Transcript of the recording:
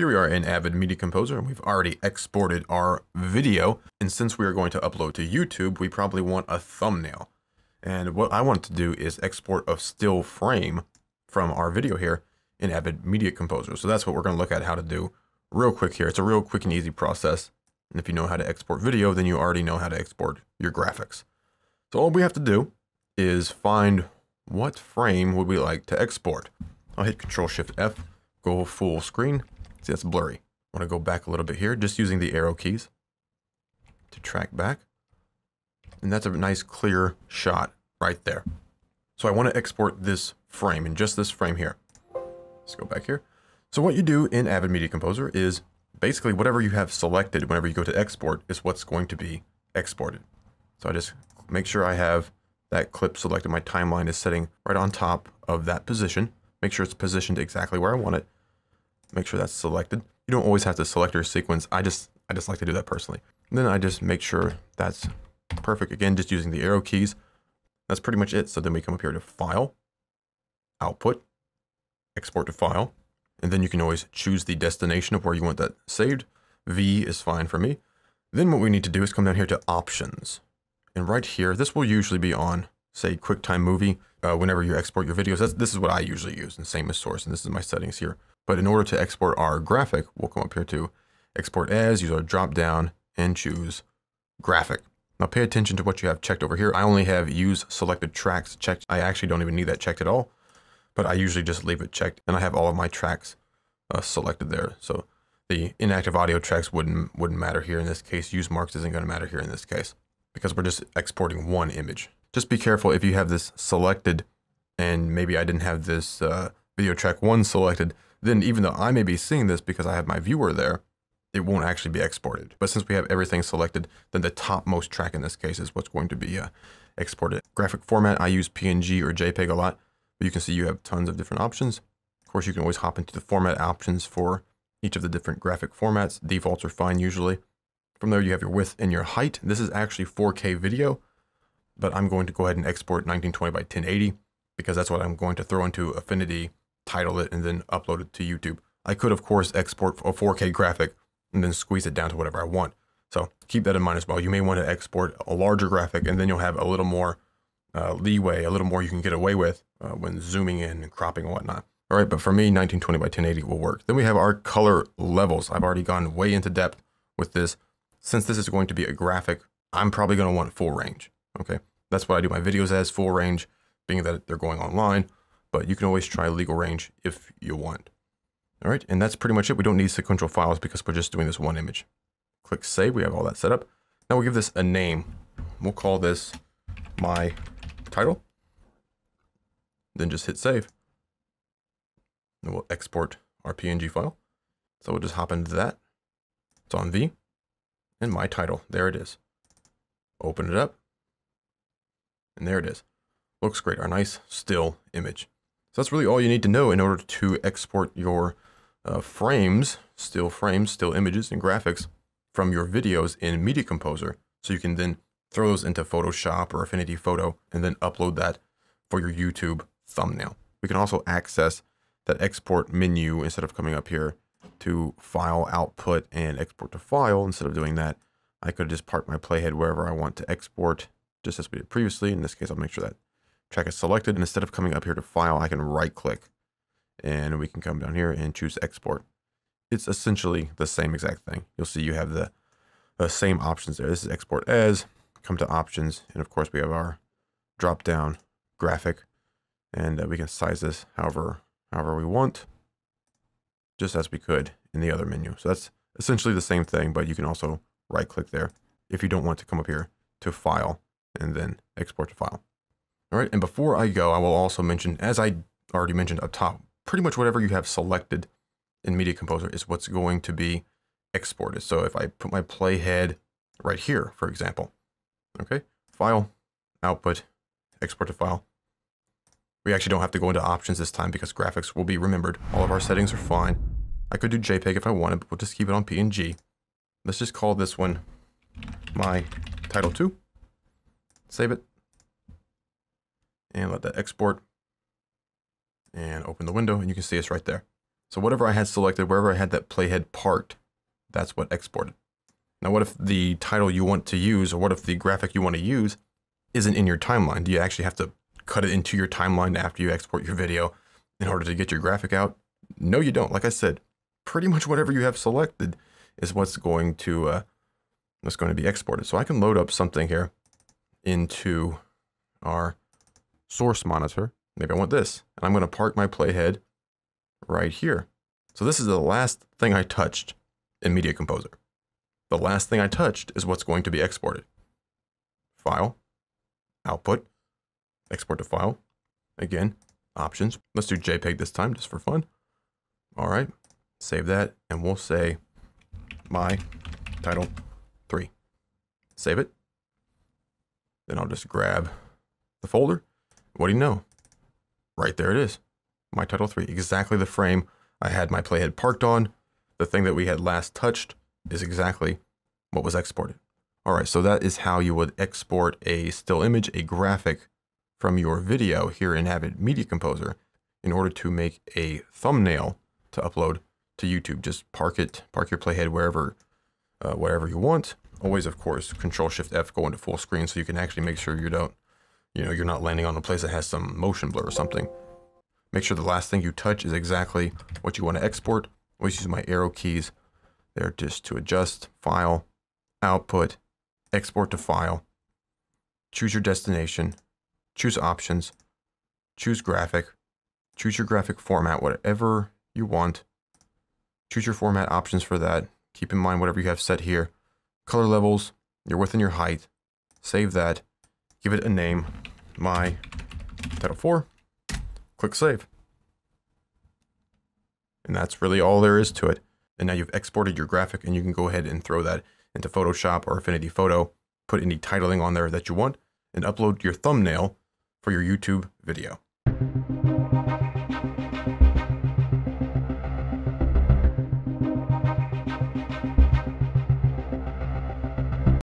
Here we are in Avid Media Composer, and we've already exported our video. And since we are going to upload to YouTube, we probably want a thumbnail. And what I want to do is export a still frame from our video here in Avid Media Composer. So that's what we're going to look at how to do real quick here. It's a real quick and easy process. And if you know how to export video, then you already know how to export your graphics. So all we have to do is find what frame would we like to export. I'll hit Control Shift F, go full screen, See, that's blurry. I want to go back a little bit here, just using the arrow keys to track back. And that's a nice clear shot right there. So I want to export this frame and just this frame here. Let's go back here. So what you do in Avid Media Composer is basically whatever you have selected whenever you go to export is what's going to be exported. So I just make sure I have that clip selected. My timeline is sitting right on top of that position. Make sure it's positioned exactly where I want it make sure that's selected. You don't always have to select your sequence. I just I just like to do that personally. And then I just make sure that's perfect. Again, just using the arrow keys. That's pretty much it. So then we come up here to File, Output, Export to File. And then you can always choose the destination of where you want that saved. V is fine for me. Then what we need to do is come down here to Options. And right here, this will usually be on, say, QuickTime Movie. Uh, whenever you export your videos, That's, this is what I usually use, and same as Source, and this is my settings here. But in order to export our graphic, we'll come up here to export as, use our drop down and choose graphic. Now pay attention to what you have checked over here. I only have use selected tracks checked. I actually don't even need that checked at all, but I usually just leave it checked and I have all of my tracks uh, selected there. So the inactive audio tracks wouldn't wouldn't matter here in this case. Use marks isn't going to matter here in this case because we're just exporting one image. Just be careful if you have this selected and maybe I didn't have this uh, video track one selected, then even though I may be seeing this because I have my viewer there, it won't actually be exported. But since we have everything selected, then the topmost track in this case is what's going to be uh, exported. Graphic format, I use PNG or JPEG a lot, but you can see you have tons of different options. Of course, you can always hop into the format options for each of the different graphic formats. Defaults are fine usually. From there, you have your width and your height. This is actually 4K video, but I'm going to go ahead and export 1920 by 1080 because that's what I'm going to throw into Affinity title it, and then upload it to YouTube. I could, of course, export a 4K graphic and then squeeze it down to whatever I want. So keep that in mind as well. You may want to export a larger graphic and then you'll have a little more uh, leeway, a little more you can get away with uh, when zooming in and cropping and whatnot. All right, but for me, 1920 by 1080 will work. Then we have our color levels. I've already gone way into depth with this. Since this is going to be a graphic, I'm probably going to want full range. Okay, that's what I do my videos as full range, being that they're going online but you can always try legal range if you want. All right, and that's pretty much it. We don't need sequential files because we're just doing this one image. Click save, we have all that set up. Now we'll give this a name. We'll call this my title. Then just hit save. And we'll export our PNG file. So we'll just hop into that. It's on V. And my title, there it is. Open it up. And there it is. Looks great, our nice still image. That's really all you need to know in order to export your uh, frames, still frames, still images and graphics from your videos in Media Composer. So you can then throw those into Photoshop or Affinity Photo and then upload that for your YouTube thumbnail. We can also access that export menu instead of coming up here to file output and export to file. Instead of doing that, I could just park my playhead wherever I want to export, just as we did previously. In this case, I'll make sure that track is selected. And instead of coming up here to file, I can right click and we can come down here and choose export. It's essentially the same exact thing. You'll see you have the uh, same options there. This is export as, come to options. And of course we have our drop down graphic and uh, we can size this however, however we want, just as we could in the other menu. So that's essentially the same thing, but you can also right click there if you don't want to come up here to file and then export to file. All right, and before I go, I will also mention, as I already mentioned up top, pretty much whatever you have selected in Media Composer is what's going to be exported. So if I put my playhead right here, for example, okay, file, output, export to file. We actually don't have to go into options this time because graphics will be remembered. All of our settings are fine. I could do JPEG if I wanted, but we'll just keep it on PNG. Let's just call this one my title 2. Save it and let that export and open the window and you can see it's right there. So whatever I had selected, wherever I had that playhead part, that's what exported. Now, what if the title you want to use, or what if the graphic you want to use isn't in your timeline? Do you actually have to cut it into your timeline after you export your video in order to get your graphic out? No, you don't. Like I said, pretty much whatever you have selected is what's going to uh, what's going to be exported. So I can load up something here into our source monitor. Maybe I want this, and I'm going to park my playhead right here. So this is the last thing I touched in Media Composer. The last thing I touched is what's going to be exported. File, output, export to file. Again, options. Let's do JPEG this time just for fun. All right, save that, and we'll say my title three. Save it. Then I'll just grab the folder. What do you know? Right there it is. My title three, exactly the frame I had my playhead parked on. The thing that we had last touched is exactly what was exported. All right, so that is how you would export a still image, a graphic from your video here in Avid Media Composer in order to make a thumbnail to upload to YouTube. Just park it, park your playhead wherever, uh, wherever you want. Always, of course, Control Shift F go into full screen so you can actually make sure you don't, you know, you're not landing on a place that has some motion blur or something. Make sure the last thing you touch is exactly what you want to export. Always use my arrow keys there just to adjust file, output, export to file, choose your destination, choose options, choose graphic, choose your graphic format, whatever you want. Choose your format options for that. Keep in mind whatever you have set here. Color levels, your width and your height. Save that. Give it a name. My title 4. Click save. And that's really all there is to it. And now you've exported your graphic and you can go ahead and throw that into Photoshop or Affinity Photo, put any titling on there that you want, and upload your thumbnail for your YouTube video.